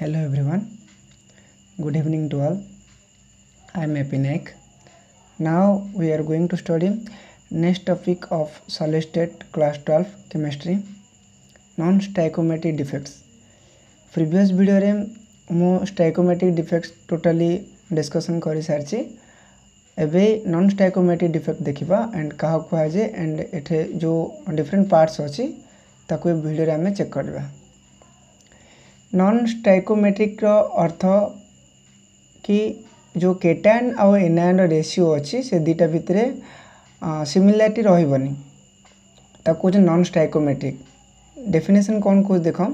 Hello everyone good evening to all I am AP neck now we are going to study next topic of solid state class twelve chemistry non stoichiometric defects previous video रे मु stoichiometric defects totally discussion कर सारी एवे non stoichiometric defect देखा and क्या कहुए and एटे जो different parts अच्छी ताको भिडियो आम चेक करवा ନନ୍ ଷ୍ଟାଇକିଓମେଟ୍ରିକ୍ର ଅର୍ଥ କି ଯେଉଁ କେଟାୟନ୍ ଆଉ ଏନାୟନ୍ର ରେସିଓ ଅଛି ସେ ଦୁଇଟା ଭିତରେ ସିମିଲାରିଟି ରହିବନି ତାକୁ କହୁଛନ୍ତି ନନ୍ ଷ୍ଟାଇକିଓମେଟ୍ରିକ୍ ଡେଫିନେସନ୍ କ'ଣ କହୁଛି ଦେଖ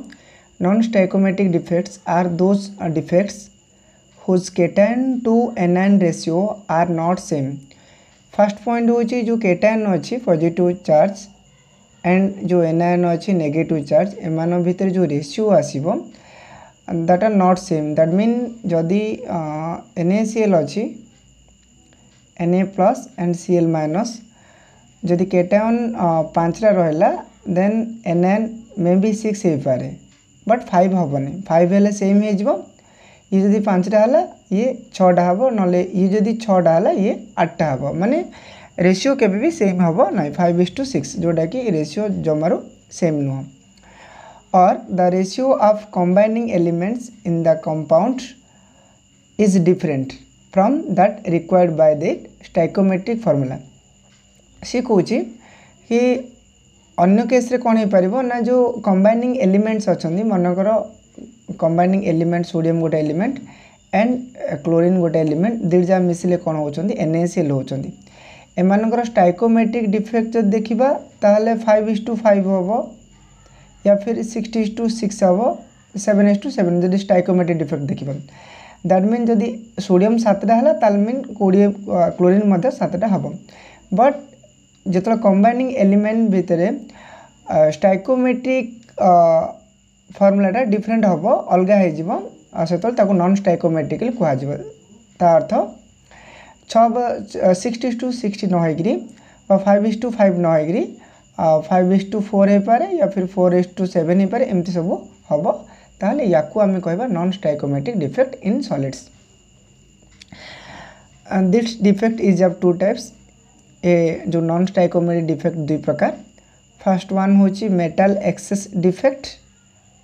non stoichiometric defects are those defects whose cation to anion ratio are not same first point ହେଉଛି ଯେଉଁ କେଟାୟନ୍ ଅଛି ପଜିଟିଭ୍ ଚାର୍ଜ ଆଣ୍ଡ ଯେଉଁ ଏନାୟନ୍ ଅଛି ନେଗେଟିଭ୍ ଚାର୍ଜ ଏମାନଙ୍କ ଭିତରେ ଯେଉଁ ରେସିଓ ଆସିବ that are not same that mean जदि एन ए सी एल अच्छी N A plus and C L minus जदि केटायन पाँचटा रहा then N N may be six हो पारे बट फाइव हेनी फाइव हेल्ले सेम हो ये जदि पाँचटा है ये छटा हम ना ये जदि छटा है ये आठटा हम माने रेसीो के सेम हम ना फाइव इज़ टू सिक्स जोटा कि रेसीो जमारू सेम नुह or the ratio of combining elements in the compound is different from that required by the stoichiometric formula. सी कौचे कि अन्य केस्रे कौन हो पार ना जो कंबाइनिंग एलिमेंट्स अच्छा मनकर कंबाइनिंग एलिमेंट सोडियम गोटे एलिमेंट एंड क्लोरीन गोटे एलिमेंट दीजा मिसिले कौन होती एनएसीएल होती एम स्टाइकोमेट्रिक डिफेक्ट जब देखा ताल फाइव इज़ टू फाइव हम या फिर सिक्सटी इज़ टू सिक्स हम सेवेन इज़ टू सेवेन जब स्टाइकोमेट्रिक डिफेक्ट देखा दैट मीन जदि सोडियम सातटा है ताल मीन कोड़े क्लोरीन सातटा हम बट जो कंबाइनिंग एलिमेंट भितर स्टाइकोमेट्रिक फर्मुलाटा डिफरेन्ट हम अलग हो नन स्टाइकोमेट्रिकली कह अर्थ सिक्सटी टू सिक्सटी नई फाइव इज़ टू फाइव नई फाइव इज़ टू फोर हो पारे या फिर फोर इज़ टू सेवेन हो पारे, एमती सब हम ताहले या कह non stoichiometric defect in solids this defect is of two types ए जो नन स्टाइकोमेट्रिक डिफेक्ट दुई प्रकार। फ़र्स्ट वन हूँ metal excess defect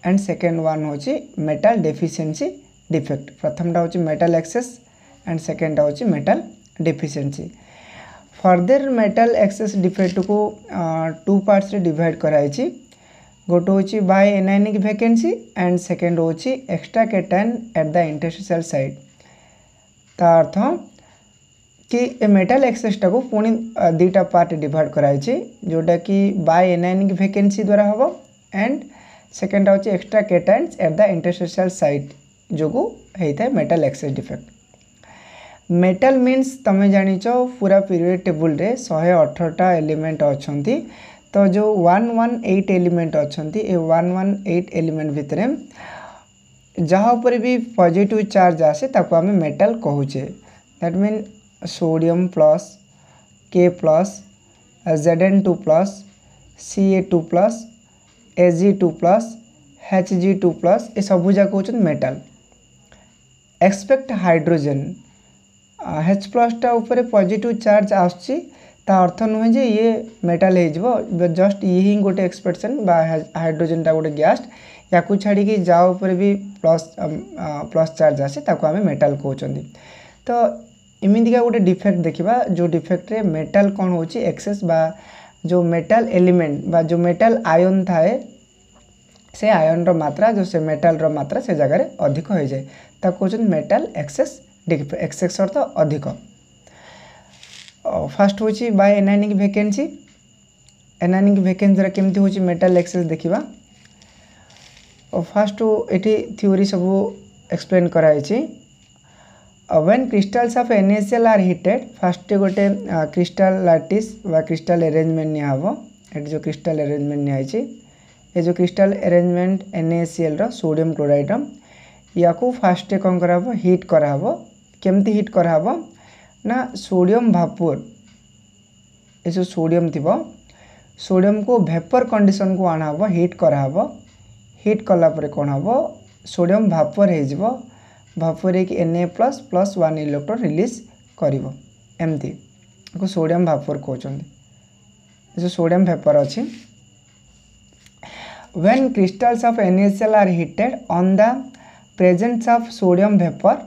and second one हूँ मेटाल डेफिशिएंसी डिफेक्ट प्रथमटा हूँ मेटाल एक्सेस एंड सेकेंडटा हूँ metal deficiency further metal excess defect को टू पार्ट्स रे डिवाइड कराई गोटे हूँ by anionic vacancy and second हूँ extra cation at the interstitial site ता अर्थ कि ए मेटाल एक्सेसटा को पुणी दुईटा पार्ट डिवाइड कराई जोटा कि बाय एनाइनिक वैकेंसी द्वारा हम एंड सेकेंड हूँ extra cations at the interstitial site metal metal means तुम जाच पूरा पीरियड टेबुल शहे अठरटा एलिमेंट अच्छा तो जो वन वन एट एलिमेंट अच्छा ये वन वन एट एलिमेंट भितर, जहाँ भी पॉजिटिव चार्ज आसे आम metal कहूचे। That mean sodium plus K plus Z N two plus C A two plus A G two plus H G हूँ metal H प्लसटा उपर positive charge आसुची। ता अर्थ नुहे ये मेटाल हो जस्ट ये ही गोटे एक्सपेक्टेसन हाइड्रोजेनटा गोटे गैस या छाड़ी जा उपर भी प्लस प्लस चार्ज आसे आम मेटाल कहते तो इमिका गोटे डिफेक्ट देखा जो डिफेक्ट रे मेटाल कौन हो एक्सेस बा, जो मेटाल एलिमेंट बा, जो मेटाल आयन थाए, से आयन मात्रा, जो से मेटाल एक्सेस एक्सेस अर्थ अधिक। फास्ट हूँ बाय वैकेंसी एनाइनिक वैकेंसी द्वारा केमती हूँ मेटाल एक्सेस देखा फास्ट ये थ्योरी सब एक्सप्लेन कराई when crystals of NaCl are heated, first गोटे crystal lattice वा crystal arrangement निया हबो एट जो crystal arrangement निया ये जो crystal arrangement NaCl रो सोडियम क्लोराइड या फास्ट कौन करा हिट हीट करा हबो केमती हिट करा हबो ना सोडियम भापोर ये जो सोडियम थिबो सोडियम को भेपर कंडीशन को हबो हीट करा हबो हीट कला परे कौन हबो सोडियम भापर हो vapour N A plus plus one electron release कर सोडियम भापर जो सोडियम भेपर अच्छी when crystals of NaCl are heated on the presence of sodium vapor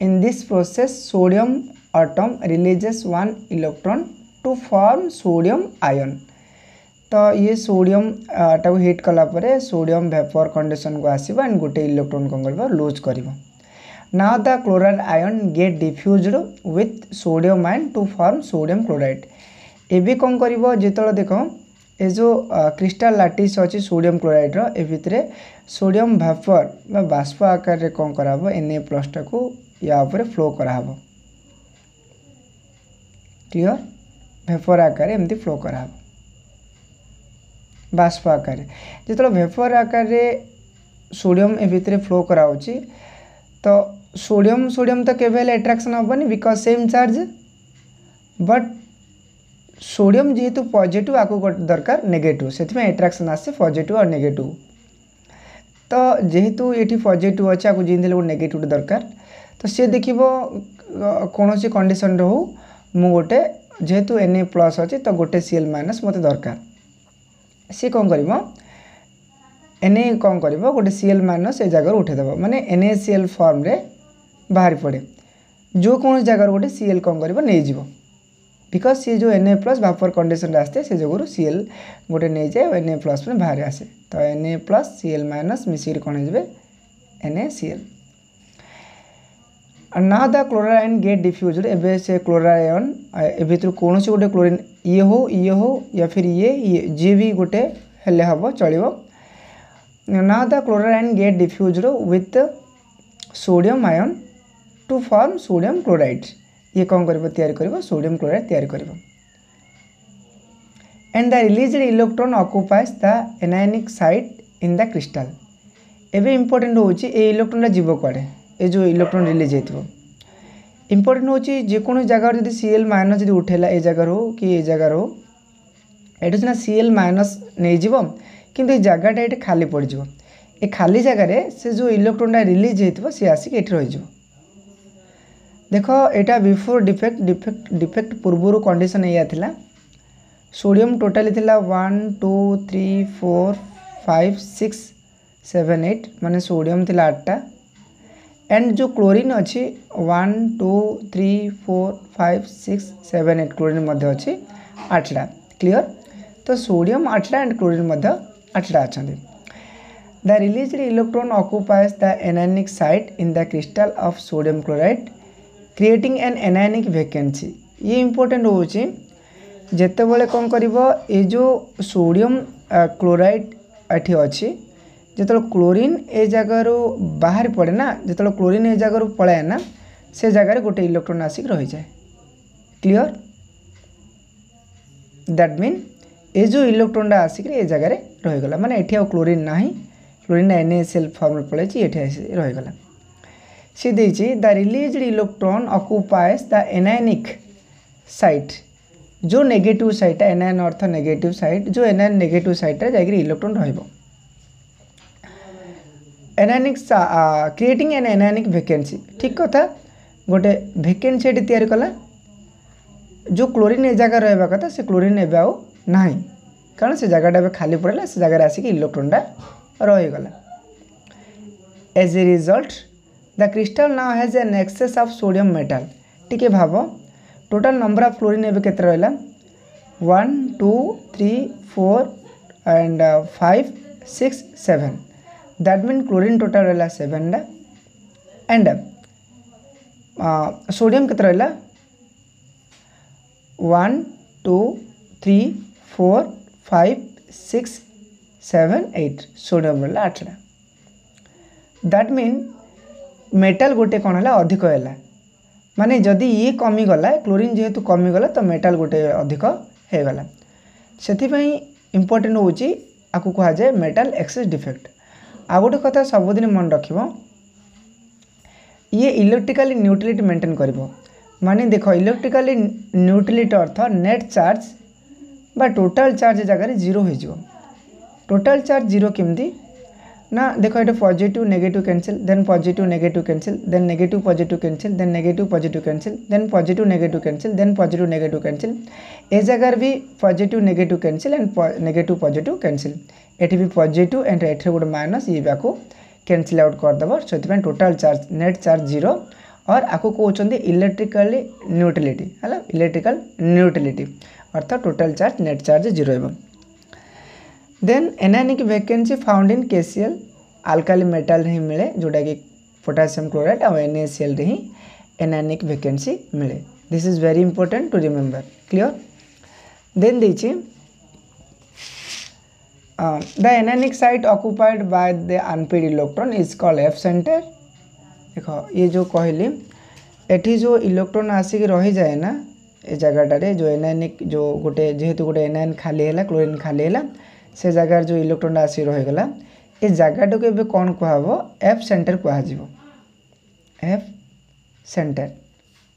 In this process, sodium atom releases one electron to form sodium ion. तो ये sodium टाकू heat कलापर sodium vapour condition को आस गोटे electron कौन कर लुज कर now the chloride ion get diffused with sodium ion to form sodium chloride एवं कौन कर जिते देख ये जो क्रिस्टाल लाटिस अच्छे सोडियम क्लोराइड्र ए भितर सोडियम भेपर बाष्प आकार कौन कर एन ए प्लस टाक या उपर फ्लो कराब क्लीयर भेफर आकार फ्लो कराब बाष्प आकार। जो भेफर आकार सोडियम भितर फ्लो कराँ तो सोडियम सोडियम तो केवल एट्राक्शन हेनी because same charge but sodium जीत पजिट आक दरकार नेगेटिव से एट्राक्शन आसे पजिट और नेगेटिव तो जेहेतु ये पजिट अच्छे आपको जीते गोटे नेगेटिव दरकार सी देख कौन कंडीशन रो मु गोटे जेहेतु एन ए प्लस अच्छे तो गोटे सी एल माइनस मत दरकार सी कौन कर एन ए कौन कर गोटे सी एल माइनस ये जगह उठेदेव मानने N A C L form बाहरी पड़े जो कौन जगार गोटे सी एल कौन कर बिकज सी जो N A plus vapour condition आसते से जो सी एल गोटे नहीं जाए एन ए प्लस बाहर आसे तो N A plus C L minus मिसिक कौन एन ए सी एल ना द क्लोराइन गेट डिफ्यूज एवं से क्लोराइन ए भर कौन से गोटे क्लोरीन ये हो ये हो, या फिर ये ये जी भी गोटे हेले हम चलो ना the chlorine get diffuse with sodium ion to form sodium chloride ये कौन कर सोडियम क्लोराइड तैयारी कर and the release electron occupies the anionic site in the crystal एवं इम्पोर्टेन्ट हूँ इलेक्ट्रोन जीव कड़े ये जो इलेक्ट्रोन रिलीज़ हो। इम्पोर्टेन्ट हूँ जेको जगार सी एल माइनस जो उठेला ये जगार हो कि ये जगार हो ये सीना सी एल माइनस नहीं जीव कि जगटा ये खाली पड़ ये खाली जगार से जो इलेक्ट्रोनटा रिलीज़ हो आसिक रही देख यहाँ बिफोर डिफेक्ट डिफेक्ट डिफेक्ट पूर्व कंडीशन या सोडियम टोटाली थी one two three four five six seven eight मान सोडियम थी आठटा। एंड जो क्लोरीन अच्छी one two three four five six seven eight chlorine अच्छी आठटा क्लीयर तो सोडियम आठटा एंड क्लोरीन आठटा अच्छा the release electron occupies the anionic site in the crystal of sodium chloride creating an anionic vacancy ये important हूँ जितेबाला कौन कर जो सोडियम क्लोराइड ये अच्छी जो क्लोरीन ए जगार बाहर पड़े ना जो क्लोरीन ए जगार पलाए ना, से जगार गोटे इलेक्ट्रोन आसिक रही जाए। क्लीयर दैट मीन ये जो इलेक्ट्रोनटा आसिक जगार रहीगला माने ये क्लोरीन ना chlorine N S L form ये रहीगला सी देती the release electron occupies the anionic site. जो नेगेटिव साइट एनायन अर्थ नेगेटिव साइट जो एनायन नेगेटिव साइट जाकर इलेक्ट्रॉन रनायनिक क्रिएटिंग एन एनायनिक भैकेन्सी ठीक कथा गोटे भैकेन्सी ये जो क्लोरीन ए जगह रहा कथा से क्लोरीन एवं ना कारण से जगह खाली पड़ा से जगह आसिक इलेक्ट्रोनटा रहीगला as a result the crystal now has an excess of sodium metal T भाव टोटाल नंबर ऑफ़ क्लोरीन एवं के one two three four and five six seven that mean chlorine total रहा सेवेन एंड सोडियम के रहा one two three four five six seven eight sodium रहा आठटा that mean metal गोटे कौन है अधिक है माने जदि ये कमिगला क्लोरीन जेहेतु कमिगला तो मेटाल गोटे अधिक होगला से इम्पोर्टेन्ट हूँ आपको कह जाए मेटाल एक्सेस डिफेक्ट आ गोटे कथा सबुद मन रखे ये इलेक्ट्रिकाली न्यूट्रिलिटी मेन्टेन कर माने देख इलेक्ट्रिकाली न्यूट्रिलिटी अर्थ नेट चार्ज बा टोटल चार्ज जगह ज़ीरो हो टोटल चार्ज ज़ीरो केमती ना देख ये पजिट negate cancel then पजिट negate cancel then negate पजिट cancel then negate पजिट cancel then पजिट negate cancel then पजिट negate cancel ए जगार भी positive negative cancel and negative positive cancel ये भी पजिटिव एंड एटर गोटे माइनस ये भी आपको कैनसल आउट करदेव से total charge net charge zero और आपको कौन इलेक्ट्रिकल न्यूट्रिलिटी है electrical neutrality earth total charge net charge zero then anionic vacancy found in KCl alkali metal ही मिले जोटा कि पोटासीयम क्लोराइड और एन एस एल ही एनआईनिक वैकेंसी मिले। This is very important to remember clear then देखिए the anionic site occupied by the unpaired electron is called F centre देख, ये जो कहली एटी जो इलेक्ट्रोन आसिक रही जाए ना, ए जगहटारे जो एनायनिक जो गोटे, जेहेतु गोटे एनायन खाली है क्लोरीन खाली है से जगार जो इलेक्ट्रोन आसिक रहीगला ए जगटा को कौन कह एफ़ सेन्टर कह एफ़ सेन्टर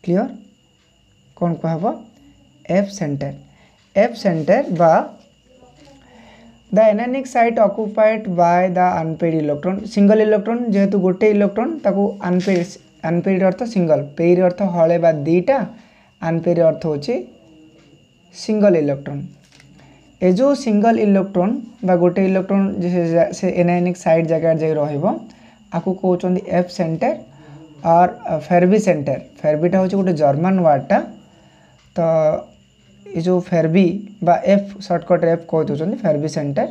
क्लीयर कौन कह एफ़ सेन्टर एफ़ सेन्टर बा the anionic site occupied by the unpaired electron single electron जेहेतु गोटे इलेक्ट्रोन ताको अनपेड अनपेड अर्थ सिंगल पेड अर्थ हले बा दीटा अनपेड अर्थ होची सिंगल इलेक्ट्रोन ए जो सिंगल इलेक्ट्रोन बा गोटे इलेक्ट्रोन से एनायनिक साइड जगह जाए रहिबो आकु कहउचंदी एफ़ सेंटर और फेरबी सेंटर फेरबीटा होची गोटे जर्मन वर्डटा तो जो फेरबी बा एफ़ सर्टकट एफ़ कह दूसरी फेरबी सेंटर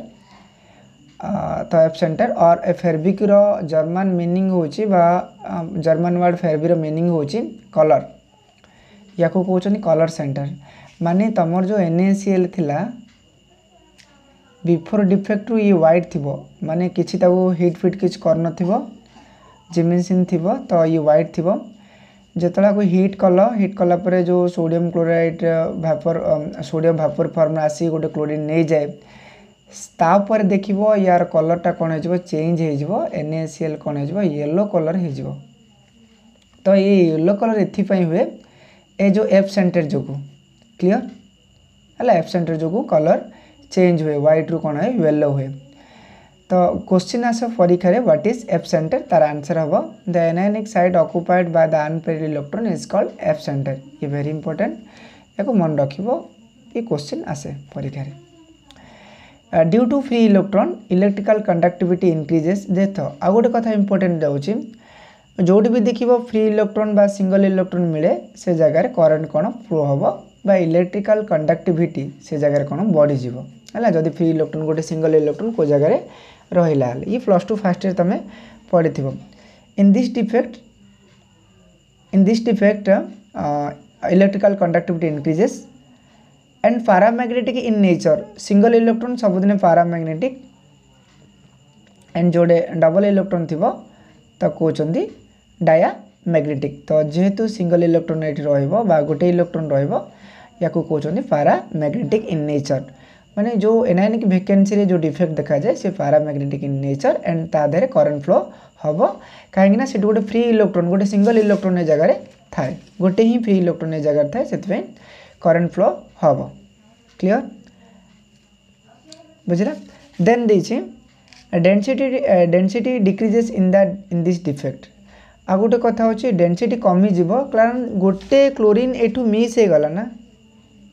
तो एफ़ सेंटर और ए फेरबिक जर्मान मीनिंग हूँ जर्मान वर्ड फेरबी मीनिंग हूँ कलर या कहते कलर सेंटर माने तुम जो एन एल थिला बिफोर डिफेक्ट रु ये व्हाइट थी माने किसी हिट फिट किसी कर निमिन थी तो ये व्हाइट थी कल हिट कलापर जो सोडियम क्लोराइड भापर सोडियम भापर फर्म आसी गोटे क्लोरीन नहीं जाए तापर देख यार कलरटा कौन हो चेंज हो एन ए सी एल कौन हो येलो कलर हो तो ये येलो कलर एपाई हुए ए जो एफ़ सेंटर जो क्लीयर है एफ़ सेंटर जो कलर चेंज हुए व्हाइट रु कौन हुए येलो हुए तो क्वेश्चन आस परीक्षा व्हाट इज़ एफ़ सेंटर तार आंसर हम the anionic side occupied by the unpaired electron is called F centre ये वेरी इंपोर्टेंट या मन रख ये क्वेश्चन आसे परीक्षा due to free electron electrical conductivity increases देख आ गोटे कथा इंपोर्टेंट जाऊँगी जोटी भी देख फ्री इलेक्ट्रोन बा सिंगल इलेक्ट्रोन मिले से जगार करेन्ट कौन फ्लो हम बा इलेक्ट्रिकल कंडक्टिविटी से जगार कौन इलेक्ट्रोन इलेक्ट्रोन रहा ये प्लस टू फास्ट इयर तुम पढ़ी in this defect in this defect electrical conductivity increases and paramagnetic in nature single electron सबुदिन paramagnetic and जोड़े डबल इलेक्ट्रोन थी तो कहते डाया मैग्नेटिक तो जेहेतु सिंगल इलेक्ट्रोन ये रोटे माने जो एनायनिक भैकेन्सी जो डिफेक्ट देखा जाए, से पारामैग्नेटिक इन नेचर एंड तादेह करेन्ट फ्लो हम कहीं से गोटे फ्री इलेक्ट्रोन गोटे सिंगल इलेक्ट्रोन जगह थाए गोटे ही फ्री इलेक्ट्रोन जगह थाए से करेन्ट फ्लो हम क्लीयर बुझला? देन देखिए density density decreases in the in this defect आ गोटे कथा हूँ डेनसीटी कमिज कारण गोटे क्लोरीन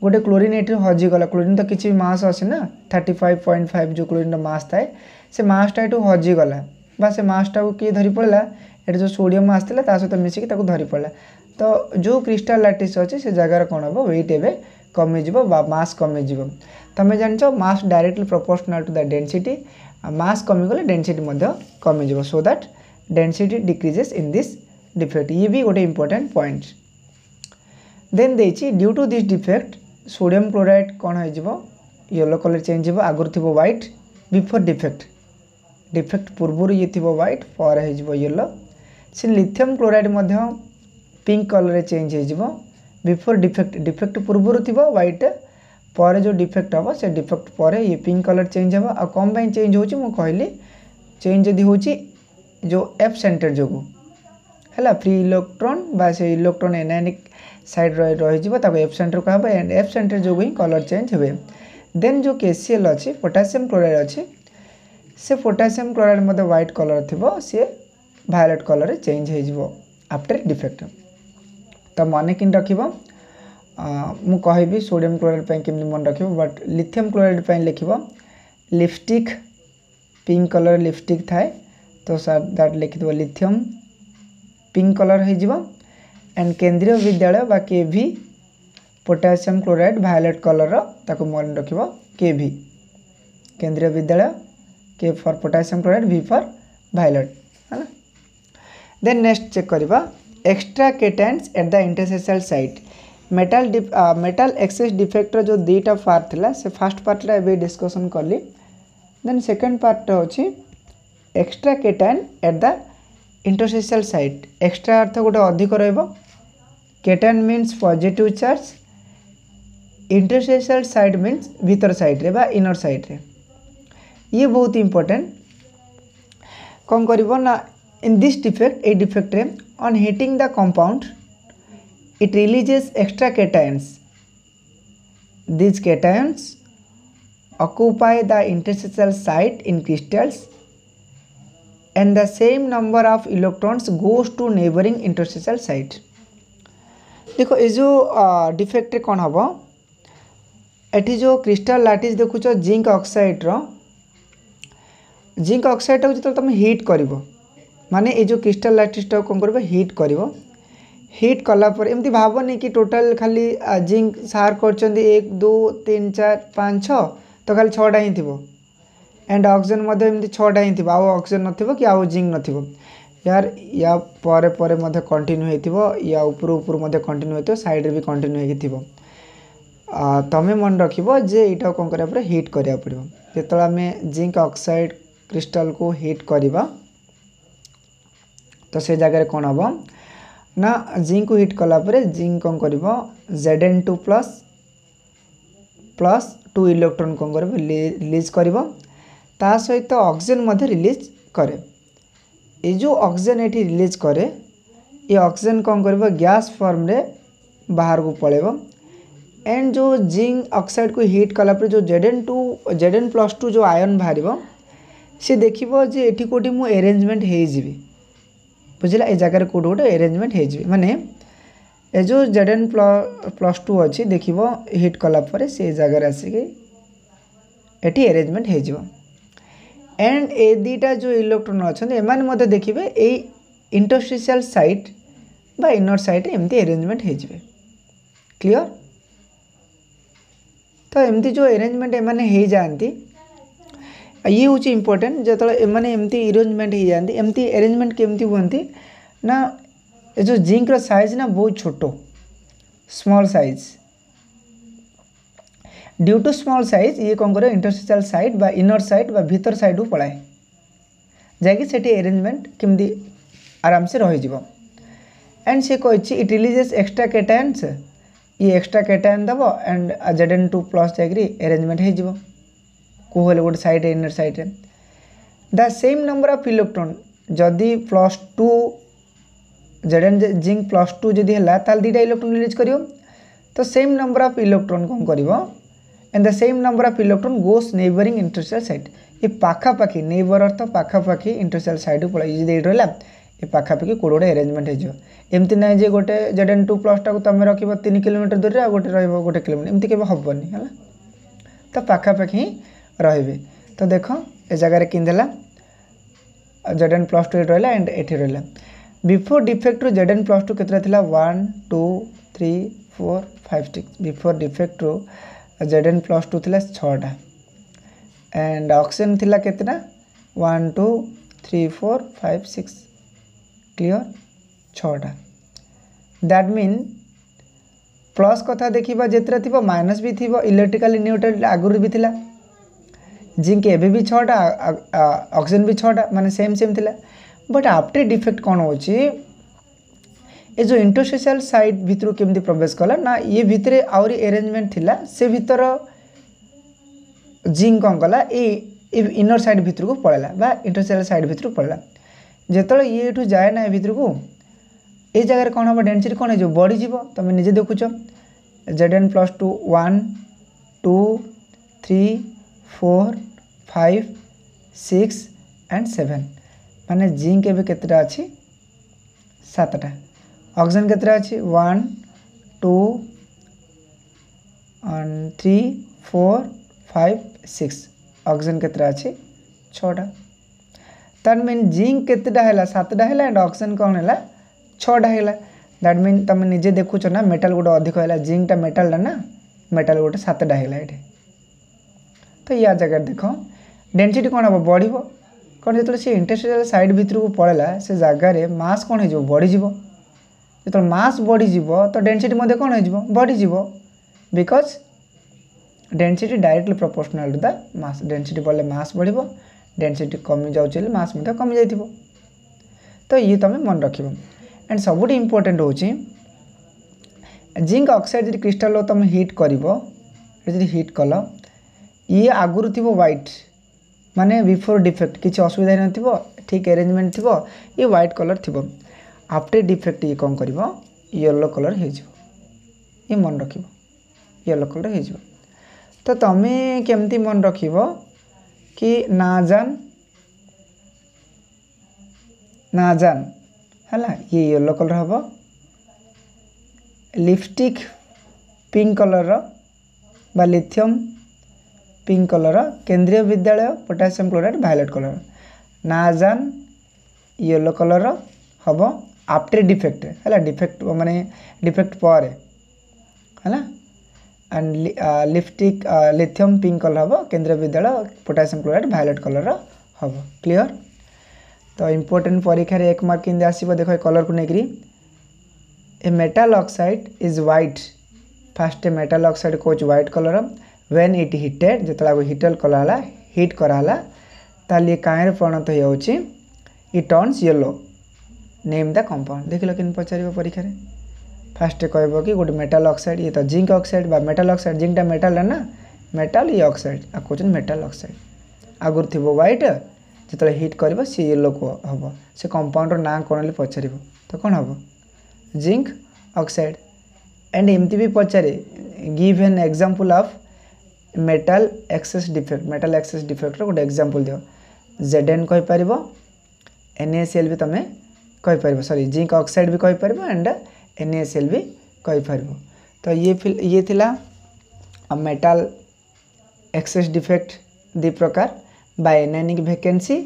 गोटे क्लोरीन ये हजिगला क्लोरीन तो किसी मास अच्छे ना थर्टी फाइव पॉइंट फाइव जो क्लोरीन मास थाए से मासटा ये हजिगला मासटा को किए धरी पड़ा ये जो सोडियम आसला सहित मिसिक धरी पड़ा तो जो क्रिस्टाल लाटिस अच्छे से जगार कौन हम वेट एवं कमिज मास कमिज तुम जान mass directly proportional to the density mass कमिगले density kameez so that density decreases in this defect ये भी गोटे इंपोर्टाट पॉइंट देन देखिए due to this defect sodium chloride कौन हो येलो कलर चेंज हो आगुरी थी व्हाइट बिफोर डिफेक्ट डिफेक्ट पूर्व ये थी व्हाइट पर हो येलो से lithium chloride pink colour change हो बिफोर डिफेक्ट डिफेक्ट पूर्व थी व्हाइट पर जो डिफेक्ट हम से डिफेक्ट पर ये पिंक कलर चेंज हम आ कम चेंज हो कहली चेंज जदि हूँ जो एफ़ सेंटर जो है फ्री इलेक्ट्रोन बा से इलेक्ट्रोन एनायनिक सैड ସାଇଡ଼୍ ରହିଯିବ ତାକୁ ଏଫ୍ ସେଣ୍ଟର୍ କୁହାହେବ ଏଣ୍ଡ ଏଫ୍ ସେଣ୍ଟର୍ ଯୋଗୁଁ ହିଁ କଲର୍ ଚେଞ୍ଜ ହୁଏ ଦେନ୍ ଯେଉଁ କେସିଏଲ୍ ଅଛି ପୋଟାସିୟମ୍ କ୍ଲୋରାଇଡ଼୍ ଅଛି ସେ ପୋଟାସିୟମ୍ କ୍ଲୋରାଇଡ଼୍ ମଧ୍ୟ ହ୍ୱାଇଟ୍ କଲର୍ ଥିବ ସିଏ ଭାୟୋଲେଟ୍ କଲର୍ରେ ଚେଞ୍ଜ ହେଇଯିବ ଆଫ୍ଟର୍ ଡିଫେକ୍ଟ ତ ମନେ କେମିତି ରଖିବ ମୁଁ କହିବି ସୋଡ଼ିୟମ୍ କ୍ଲୋରାଇଡ଼୍ ପାଇଁ କେମିତି ମନେ ରଖିବ ବଟ୍ ଲିଥିୟମ୍ କ୍ଲୋରାଇଡ଼୍ ପାଇଁ ଲେଖିବ লিপস্টিক পিঙ্ক কলর লিপস্টিক থাকে তো দ্যাট লিখিদেব লিথিয়ম পিঙ্ক কলর হয়ে যাব एंड केंद्रीय विद्यालय बा के भि पोटासीयम क्लोराइड भायोलेट कलर ताको मन रख के भि केंद्रीय विद्यालय के फर पोटासीयम क्लोराइड भि फर भायोलेट है देन नेक्स्ट चेक करवा extra cations at the interstitial site metal metal excess डिफेक्टर जो दुईटा पार्ट था से फास्ट पार्टा ए डिस्कसन कली देन सेकेंड पार्ट अच्छी extra cation at the interstitial site extra अर्थ गोटे अधिक रेटाइन means positive charge interstitial side means भीतर साइड रे इनर साइड रे। ये बहुत इंपोर्टेंट कौन कर इन दिस डिफेक्ट ए डिफेक्ट रे on heating the compound it releases extra cations. These cations occupy the interstitial site in crystals. And the same number of electrons goes to neighboring interstitial site. देखो, ये जो defect कौन हम एटी जो crystal lattice देखुच zinc oxide zinc oxide जो तुम हिट कर माने ये जो क्रिस्टाल लाटिस कौन कर हिट कर हिट कलापर एमती भावनी कि टोटाल खाली जिंक सार कर एक, दो, तीन, चार, पाँच छ तो खाली छटा ही थी एंड अक्सीजेन एमती छटा ही आउ अक्सीजेन न कि आउ जिंक न यार, या परे परे मध्य कंटिन्यू हो या ऊपर ऊपर कंटिन्यू हो सैड्रे भी कंटिन्यू हो तुम्हें मन रख जे यहाँ कौन करा हिट करा पड़ो जो आम जिंक अक्साइड क्रिस्टाल को हिट करवा तो से जगह कौन हम ना जिंक को हिट कलापर जिंक कौन कर Z N two plus plus two electron कौन कर रिलीज़ कर ତା ସହିତ ଅକ୍ସିଜେନ୍ ମଧ୍ୟ ରିଲିଜ୍ କରେ ଏ ଯେଉଁ ଅକ୍ସିଜେନ୍ ଏଠି ରିଲିଜ୍ କରେ ଏ ଅକ୍ସିଜେନ୍ କ'ଣ କରିବ ଗ୍ୟାସ୍ ଫର୍ମରେ ବାହାରକୁ ପଳାଇବ ଏଣ୍ଡ ଯେଉଁ ଜିଙ୍କ୍ ଅକ୍ସାଇଡ଼୍କୁ ହିଟ୍ କଲା ପରେ ଯେଉଁ Z N two Z N plus two ଯେଉଁ ଆୟନ୍ ବାହାରିବ ସେ ଦେଖିବ ଯେ ଏଠି କେଉଁଠି ମୁଁ ଏରେଞ୍ଜମେଣ୍ଟ ହେଇଯିବି ବୁଝିଲା ଏ ଜାଗାରେ କେଉଁଠି ଗୋଟେ ଏରେଞ୍ଜମେଣ୍ଟ ହେଇଯିବି ମାନେ ଏ ଯେଉଁ ଜେଡ଼େନ୍ ପ୍ଲସ୍ ଟୁ ଅଛି ଦେଖିବ ହିଟ୍ କଲା ପରେ ସେ ଜାଗାରେ ଆସିକି ଏଠି ଏରେଞ୍ଜମେଣ୍ଟ ହେଇଯିବ एंड ए दुटा जो इलेक्ट्रोन अच्छा एमाने देखिए यही इंटरस्टिशियल सैट बा इनर सैट एमती एरेजमेंट हो क्लीयर तो एमती जो एरेजमेंट एम जाती ये हूँ इम्पोर्टेन्ट जो एमती एरेजमेंट हो जाती एमती एरेजमेंट केमती हमें ना ये जो जिंक्र सज ना बहुत छोट स्मल सैज ड्यू टू स्मॉल साइज़ ये कौन कर? इंटरसेल साइड बा इनर साइड बा भीतर साइड को पलाए जैकि अरेजमेंट केमती आराम से रही एंड से कही इट रिलीजेस एक्सट्रा कैटायन्स ये एक्सट्रा कैटायन दब and Z N two plus जाकि अरेजमेंट हो गोटे सैड्रे inner सैड्रे the same number of electron जदि plus two Z N zinc plus two जदि है दुटा इलेक्ट्रोन रिलीज़ कर तो सेम नंबर अफ इलेक्ट्रोन कौन and the same number of electron goes neighbouring interstitial side ये पाखापाखि नेबर अर्थ पाखापाखि इंटरसेल साइड को पड़े ये रहा ये पाखापाखि कौट गोटे अरेजमेंट होमती ना जे गोटे जेड एन टू प्लसटा को तुम रख तीन किलोमीटर दूर आ गोटे रोटे किलोमीटर एमती के हेनी है तो पाखापाखि रे तो देख ए जगार कि जेड एन प्लस टू रहा एंड ये रहा बिफोर डिफेक्ट रू जेड एन प्लस टू के one two three four five six before defect रू जेड एन प्लस टू थी छटा एंड अक्सीजेन थी के one two three four five six clear छटा दैट मीन प्लस कथा देखा जिते थी माइनस भी थी इलेक्ट्रिकाली न्यूट्रल आगुरी भी थी जिंक एवं भी छटा अक्सीजेन भी छटा माने सेम सेम थी बट आफ्टर डिफेक्ट कौन हो ଏ ଯେଉଁ ଇଣ୍ଟୋସିସିଆଲ୍ ସାଇଟ୍ ଭିତରୁ କେମିତି ପ୍ରବେଶ କଲା ନା ଇଏ ଭିତରେ ଆହୁରି ଆରେଞ୍ଜମେଣ୍ଟ ଥିଲା ସେ ଭିତର ଜିଙ୍କ୍ କ'ଣ କଲା ଏ ଇନର୍ ସାଇଡ଼୍ ଭିତରକୁ ପଳେଇଲା ବା ଇଣ୍ଟୋସିଆଲ୍ ସାଇଡ଼୍ ଭିତରକୁ ପଳେଇଲା ଯେତେବେଳେ ଇଏ ଏଠୁ ଯାଏ ନା ଏ ଭିତରକୁ এই জায়গায় কোণ হব ডেনসিটি কোণ হয়ে বড়িযোগ তুমি নিজে দেখুছ Z N plus two one two three four five six and seven মানে জিঙ্ক এবে কতটা আছে সাতটা अक्सीजेन के one, two three four five six oxygen के छटा। दैट मीन जिंक केतटा सतटा है एंड अक्सीजेन कौन है छटा है दैट मीन तुम निजे देखुच ना मेटाल गोटे अधिक है जिंकटा मेटालटा ना मेटाल गोटे सतटा है ये तो या जगह देख। डेनसीटी कौन हम बढ़ कौन जो इंटरसेल सैड भितर को पड़ेगा से जगह मस कौन हो बढ़ যেতবে মাস বড়িযোগ তো ডেনসিটি মধ্যে কোণ হয়ে বড়িযোগ because density directly proportional to the mass density বলে মাস বড় ডেনসিটি কমি যাচ্ছে মাস মধ্যে কমি যাই তো ইয়ে তুমি মনে রাখব এন্ড সবুঠি ইম্পর্টেন্ট হচ্ছে জিঙ্ক অক্সাইড যদি ক্রিস্টাল তুমি হিট করব যদি হিট কল ইয়ে আগর থিব হোয়াইট মানে বিফোর ডিফেক্ট কিছু অসুবিধা নথিব ঠিক আরেঞ্জমেন্ট থিব ইয়ে হোয়াইট কলর থিব ଆଫ୍ଟର ଡିଫେକ୍ଟ ଇଏ କ'ଣ କରିବ ୟେଲୋ କଲର୍ ହେଇଯିବ ଇଏ ମନେ ରଖିବ ୟେଲୋ କଲର୍ ହେଇଯିବ ତ ତୁମେ କେମିତି ମନେ ରଖିବ କି ନାଜାନ୍ ନାଜାନ୍ ହେଲା ଇଏ ୟେଲୋ କଲର୍ ହେବ লিপস্টিক পিঙ্ক কলর বা lithium pink colour Kendriya Vidyalaya potassium chloride violet colour ନାଜାନ୍ after defect है डिफेक्ट मान डिफेक्ट पर है and lipstick lithium pink colour हम Kendra Vidyalaya potassium chloride violet colour हम क्लीयर तो इम्पोर्टेन्ट परीक्षा एक मार्क के आसो देख कलर को लेकर ए metal oxide is white fast metal oxide कौच white colour when it heated जो हिटल कला हिट कराला ताल कहीं परिणत हो turns yellow name the compound देख लो कि पचार परीक्षा फास्ट कह कि गोटे मेटाल अक्साइड ये तो जिंक अक्साइड बा मेटाल अक्साइड जिंकटा मेटाल है ना मेटाल ये अक्साइड आ कौन मेटाल अक्साइड आगुरी थी व्हाइट जो हिट कर सी येलो हम से कंपाउंड ना कौन पचार तो कौन हम जिंक अक्साइड एंड एमती भी पचारे give an example of metal excess defect metal excess डिफेक्टर गोटे एग्जांपल दियो जेड एन कहींपर एन एस एल भी तुम्हें कहीपर सरी जिंक अक्साइड भी कहीपर एंड एन एस एल भी कहीपर तो ये फिल ये थिला मेटाल एक्सेस डिफेक्ट दि प्रकार बाय एनानिक भैकेन्सी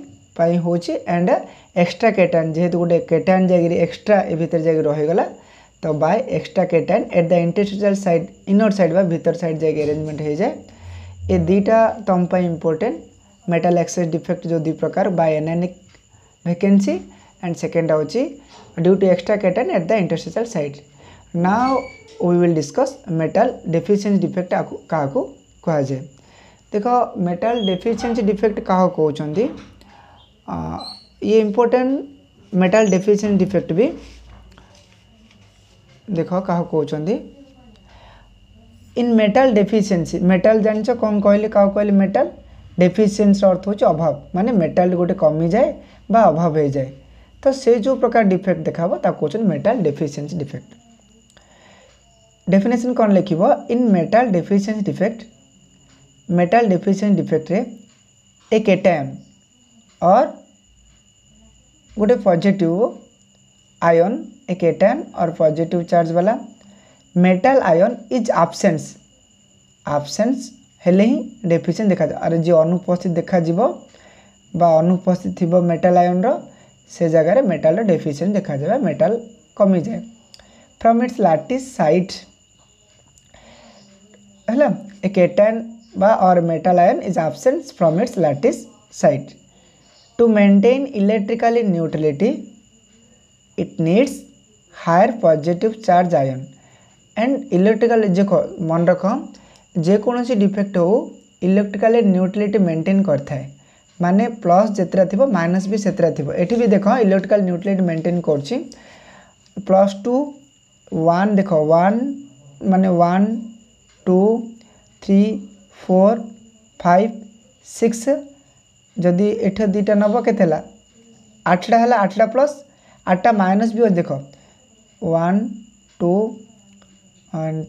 हो एंड एक्सट्रा केटान जेहेतु गोटे केटान जगह एक्सट्रा ए भीतर जगह रहीगला तो by extra cation at the interstitial side inner side बा भीतर साइड जगह अरेंजमेंट हो जाए ये दुईटा तुम इम्पोर्टेंट मेटाल एक्सेस डिफेक्ट जो दुई प्रकार बाय वैकेंसी एंड सेकेंड हूँ due to extra cation at the interstitial side now we will discuss metal deficiency defect क्या कहुए देख मेटाल डेफिशिएंसी डिफेक्ट क्या कहते ये इम्पोर्टेंट मेटाल डेफिशिएंसी डिफेक्ट भी देख क्या कहते इन मेटाल डेफिसीयसी मेटाल जान कौन कहले क्या कहले मेटाल डेफिसीयसी अर्थ हूँ अभाव माने मेटाल गोटे कमी जाए बा तो से जो प्रकार डिफेक्ट देखा कहते मेटाल डेफिसीयसी डिफेक्ट डेफिनेशन कौन लिख in metal deficiency defect metal deficiency defect रे ए केटायन और गोटे पॉजिटिव आयन ए केटायन और पॉजिटिव चार्ज वाला। Metal ion is absence absence he deficient देखा अरे जी अनुपस्थित देखा बा अनुपस्थित थी मेटाल आयन से जगार मेटाल डेफिसीयेंट देखा जाए मेटाल कमी जाए। फ्रॉम इट्स लाटिस साइट है a cation or metal ion is absence from its lattice site to maintain electrically neutrality it needs higher positive charge ion and electrical देख, मन रख जेकोसी डिफेक्ट हो इलेक्ट्रिकल न्यूट्रिलिटी मेंटेन करता है। माने plus जितरा थी माइनस भी सेतरा थी एटी भी देख इलेक्ट्रिकल न्यूट्रिलिटी मेन्टेन कर प्लस टू वन देख वन माने one two three four five six जदि एठ दुटा नब के आठटा है आठटा प्लस आठटा माइनस भी देख। One two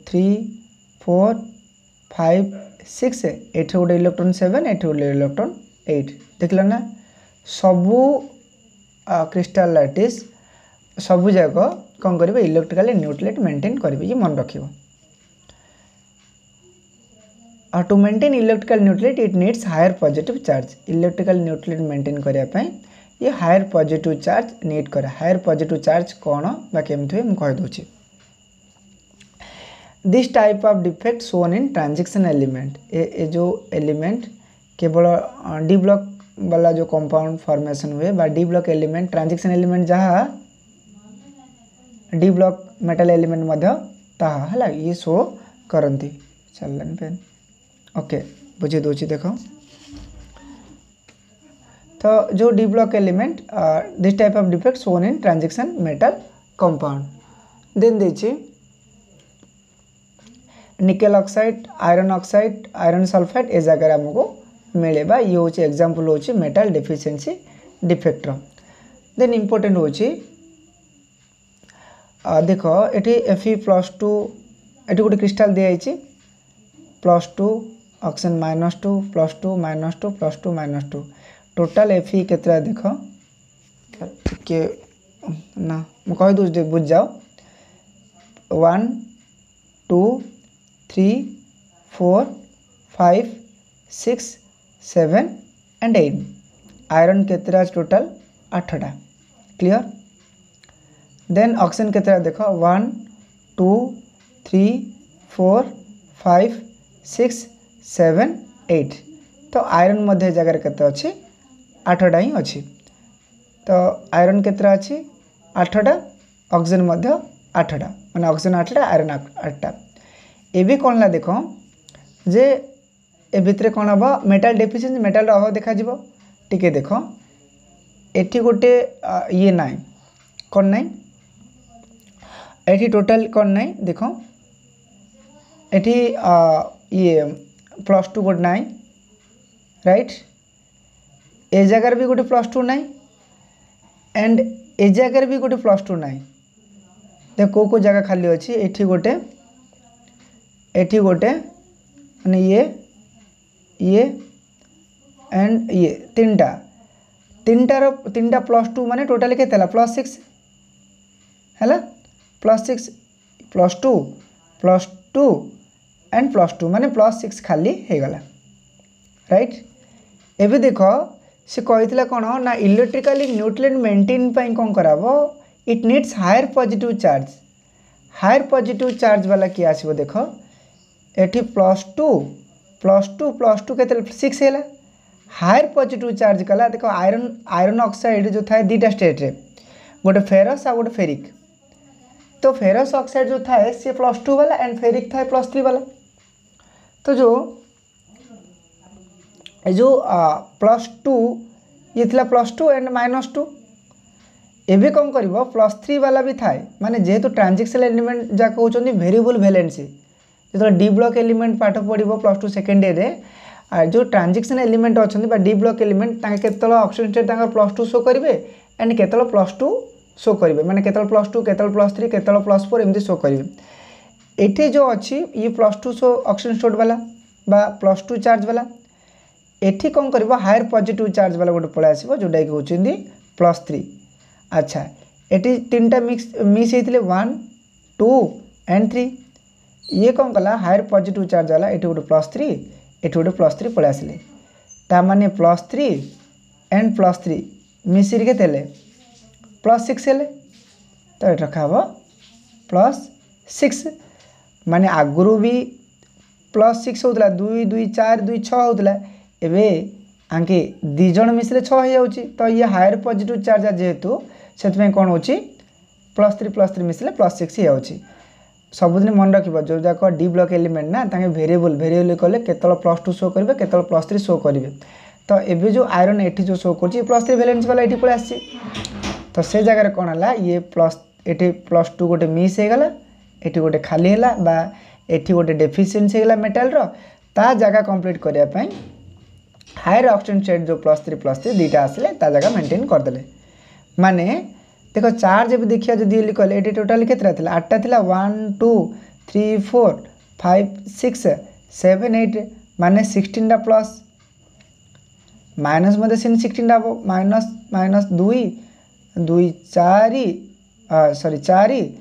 three four five six eight गोटे इलेक्ट्रोन सेवेन एट गोटे इलेक्ट्रोन एट देख ला सबु क्रिस्टाल लाइटिस सबुजाक कौन कर इलेक्ट्रिकल न्यूट्रेट मेन्टेन कर मन रख to maintain electrical neutrality it needs higher positive charge electrical neutrality maintain करने ये हायर पजिट चार्ज निड करा। हायर पजिट चार्ज कौन? बामती हुए? मुझे कहीदे this type of defect shown in transition element ए जो एलिमेंट केवल डी ब्लॉक वाला जो कंपाउंड फॉर्मेशन हुए बा D block element transition element जहाँ डी ब्लॉक मेटल एलिमेंट है ये शो करती। चल पेन। ओके, बुझे दूसरी देख। तो जो D block element this type of defect shown in transition metal compound then देखिए nickel oxide iron oxide iron sulphide ए जगह आमको मिले ये हूँ एग्जांपल हूँ मेटाल डेफिशिएंसी डिफेक्टर देन इम्पोर्टेंट हूँ देख ये एफ़ प्लस टू ये गोटे क्रिस्टाल दिखाई plus two oxygen minus two plus two minus two plus two minus two total F के देख, के, ना मुझे कहीदे बुझ जाओ. One two three four five six seven and eight iron केतटा total आठटा क्लीयर देन अक्सीजेन के देख. One two three four five six seven eight तो आयरन मध्य जगार केत अच्छे? आठटा ही अच्छी. तो आयरन केतटा आठटा अक्सीजेन आठटा मैंने अक्सीजेन आठटा आयरन आठटा एवं कौन ला देख. जे ଏ ଭିତରେ କ'ଣ ହେବ ମେଟାଲ୍ ଡେଫିସିଏନ୍ସି ମେଟାଲ୍ର ଅଭାବ ଦେଖାଯିବ ଟିକେ ଦେଖ ଏଠି ଗୋଟେ ଇଏ ନାହିଁ କ'ଣ ନାହିଁ ଏଠି ଟୋଟାଲ୍ କ'ଣ ନାହିଁ ଦେଖ ଏଠି ଇଏ ପ୍ଲସ୍ ଟୁ ଗୋଟେ ନାହିଁ ରାଇଟ୍ ଏ ଜାଗାରେ ବି ଗୋଟେ ପ୍ଲସ୍ ଟୁ ନାହିଁ ଆଣ୍ଡ ଏ ଜାଗାରେ ବି ଗୋଟେ ପ୍ଲସ୍ ଟୁ ନାହିଁ ଦେଖ କେଉଁ କେଉଁ ଜାଗା ଖାଲି ଅଛି ଏଠି ଗୋଟେ ଏଠି ଗୋଟେ ମାନେ ଇଏ ये एंड ये तीन टा तीन टार तीन टा प्लस टू माने टोटाली के प्लस सिक्स है plus six plus two plus two and plus two माने प्लस सिक्स खाली हो गला राइट एवं देख से कही कौन ना इलेक्ट्रिकाली न्यूट्रिएंट मेंटेन कौन कराब it needs higher positive charge higher positive charge वाला किए आसो देख eighty plus two plus two plus two के सिक्स है हायर पजिट चार्ज कला देख आयरन आयरन अक्साइड जो थाए दुटा स्टेट्रे गोटे फेरस आ गए फेरिक तो फेरस अक्साइड जो थाए सी प्लस टू वाला एंड फेरिक थाए प्लस थ्री वाला तो जो जो प्लस टू ये थी plus two and minus two एवं कौन कर प्लस थ्री वाला भी थाए माने जेहेतु ट्रांजेक्शन एलिमेंट जहाँ कहते भेरिएबल भैलेन्सी जो डी ब्लक एलिमेंट पाठ पढ़ो प्लस टू सेकेंड इयर जो ट्रांजेक्शन एलिमेंट अच्छा डी ब्लक एलिमेंट के oxygen state plus two show करेंगे एंड के प्लस टू शो करेंगे मैंने के प्लस टू के प्लस थ्री के प्लस फोर एमती शो करेंगे ये जो अच्छी ये plus two show oxygen store वाला बा प्लस टू चार्ज वाला एटी कौन कर हायर पजिट चार्ज वाला गोटे पलि आसो जोटा कि होती प्लस थ्री अच्छा ये तीन टा मिक्स मिस होते ये कौन कला? हायर पजिट चार्ज वाला ये गोटे प्लस थ्री ये गोटे प्लस थ्री पलि आसिले। ताने plus three and plus three Misir के प्लस सिक्स हेले तो ये रखा प्लस सिक्स माने आगु भी प्लस सिक्स होता दुई चार, दुई छूला एवं आंके दिज मिसले छः तो ये हायर पजिट चार्ज जेहेतु से कौन हो प्लस थ्री प्लस थ्री मिसले प्लस सिक्स हो ସବୁଦିନ ମନେ ରଖିବ ଯେଉଁ ଯାକ ଡି ବ୍ଲକ୍ ଏଲିମେଣ୍ଟ ନା ତାଙ୍କେ ଭେରିଏବଲ୍ ଭେରିଏବଲ୍ କଲେ କେତେବେଳେ ପ୍ଲସ୍ ଟୁ ଶୋ କରିବେ କେତେବେଳେ ପ୍ଲସ୍ ଥ୍ରୀ ଶୋ କରିବେ ତ ଏବେ ଯେଉଁ ଆଇରନ୍ ଏଠି ଯେଉଁ ଶୋ କରୁଛି ପ୍ଲସ୍ ଥ୍ରୀ ଭ୍ୟାଲେନ୍ସ ବାଲା ଏଠି ପଳେଇ ଆସିଛି ତ ସେ ଜାଗାରେ କ'ଣ ହେଲା ଇଏ ପ୍ଲସ୍ ଏଠି ପ୍ଲସ୍ ଟୁ ଗୋଟେ ମିସ୍ ହେଇଗଲା ଏଠି ଗୋଟେ ଖାଲି ହେଲା ବା ଏଠି ଗୋଟେ ଡେଫିସିଏନ୍ସି ହେଇଗଲା ମେଟାଲ୍ର ତା ଜାଗା କମ୍ପ୍ଲିଟ୍ କରିବା ପାଇଁ ହାୟର ଅକ୍ସିଜେନ୍ ସେଟ୍ ଯେଉଁ ପ୍ଲସ୍ ଥ୍ରୀ ପ୍ଲସ୍ ଥ୍ରୀ ଦୁଇଟା ଆସିଲେ ତା ଜାଗା ମେଣ୍ଟେନ୍ କରିଦେଲେ ମାନେ देख चार्ज भी देखा जदि कल ये टोटाल के आठटा थी one two three four five six seven eight मान सिक्सटा प्लस माइनस मध्य सिक्सटा हम माइनस माइनस दुई दुई, चार सरी चार ये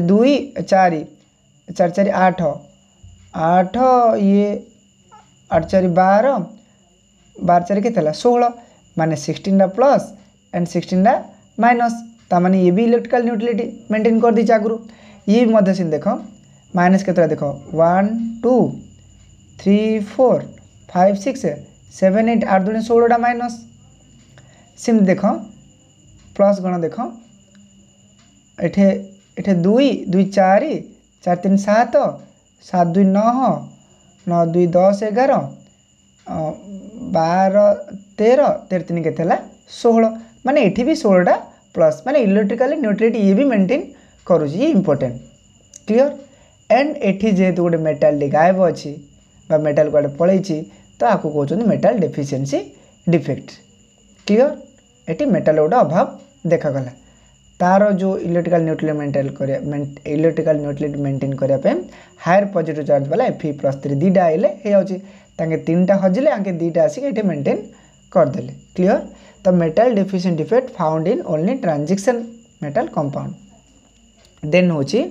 दुई, चार चार चार, आठ आठ, ये, आठ, चार, बार बार, चार के षोह मान सिक्सटा प्लस एंड सिक्सटीन माइनस तमें ये भी इलेक्ट्रिकल न्यूट्रिलिटी मेन्टेन कर दी आगुरी ये भी सी देख माइनस के देख one two three four five six seven eight आठ दुनिया षोलटा माइनस सेम देख प्लस गण देख एठे एठे दुई दुई, चार चार, तीन, सात सात, दुई, नौ नौ, दुई, दस, एगार, बार तेरह तेरह तीन, के षोह ମାନେ ଏଠି ବି ଷୋହଳଟା ପ୍ଲସ୍ ମାନେ ଇଲେକ୍ଟ୍ରିକାଲି ନ୍ୟୁଟ୍ରିଲିଟି ଇଏ ବି ମେଣ୍ଟେନ୍ କରୁଛି ଇଏ ଇମ୍ପୋର୍ଟାଣ୍ଟ କ୍ଲିଅର୍ ଆଣ୍ଡ ଏଠି ଯେହେତୁ ଗୋଟେ ମେଟାଲ୍ଟି ଗାୟବ ଅଛି ବା ମେଟାଲ୍ କୁଆଡ଼େ ପଳେଇଛି ତ ଆକୁ କହୁଛନ୍ତି ମେଟାଲ୍ ଡେଫିସିଏନ୍ସି ଡିଫେକ୍ଟ କ୍ଲିଅର୍ ଏଠି ମେଟାଲ୍ ଗୋଟେ ଅଭାବ ଦେଖାଗଲା ତାର ଯେଉଁ ଇଲେକ୍ଟ୍ରିକାଲ୍ ନ୍ୟୁଟ୍ରିଲି ମେଣ୍ଟେନ୍ କରିବା ଇଲେକ୍ଟ୍ରିକାଲ୍ ନ୍ୟୁଟ୍ରିଲିଟି ମେଣ୍ଟେନ୍ କରିବା ପାଇଁ ହାୟର ପଜିଟିଭ୍ ଚାର୍ଜ ବାଲା ଏଫ୍ ପ୍ଲସ୍ ଥ୍ରୀ ଦୁଇଟା ଆଇଲେ ହେଇଯାଉଛି ତାଙ୍କେ ତିନିଟା ହଜିଲେ ଆଙ୍କେ ଦୁଇଟା ଆସିକି ଏଠି ମେଣ୍ଟେନ୍ କରିଦେଲେ clear the metal deficient defect found in only transition metal compound then होची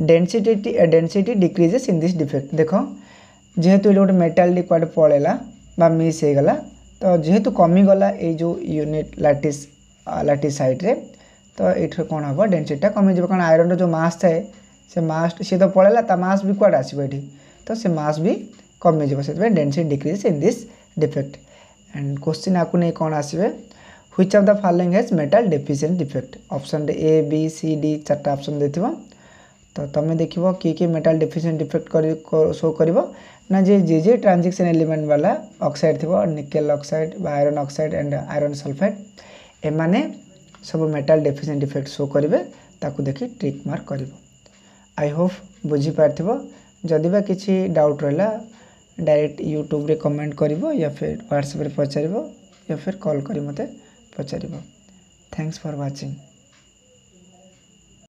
density density decreases in this defect. देखो, जेहेतु ये गोटे मेटाल टी कुआडे पलैला मिस हो तो जेहेतु कमीगला जो यूनिट लैटिस लाटिस सैड्रे तो ये कौन हम डेनसीटा कमिज कारण आयरन जो मस थाए से मास सी तो पलैला ता भी कुआडे आसो ये तो से मास भी कमिज से density decrease in this defect and question आपको नहीं कौन आसवे which of the following has metal deficient defect option A B C D चार्टा option दे तो तुम्हें देख किए किए मेटाल डेफिसीयट डिफेक्ट शो कर ना जे जे जे ट्रांजेक्शन एलिमेंट वाला अक्साइड थी nickel oxide iron oxide and iron sulphide M सब मेटाल डेफिसीयट डिफेक्ट शो करेंगे ताकू देख ट्रिक मार्क कर आई होप बुझीपार जदि कि डाउट रहा डायरेक्ट यूट्यूब कमेंट कर या फिर ह्वाट्सअप पचार या फिर कल कर मतलब ପଚାରିବ ଥ୍ୟାଙ୍କସ୍ ଫର୍ ୱାଚିଂ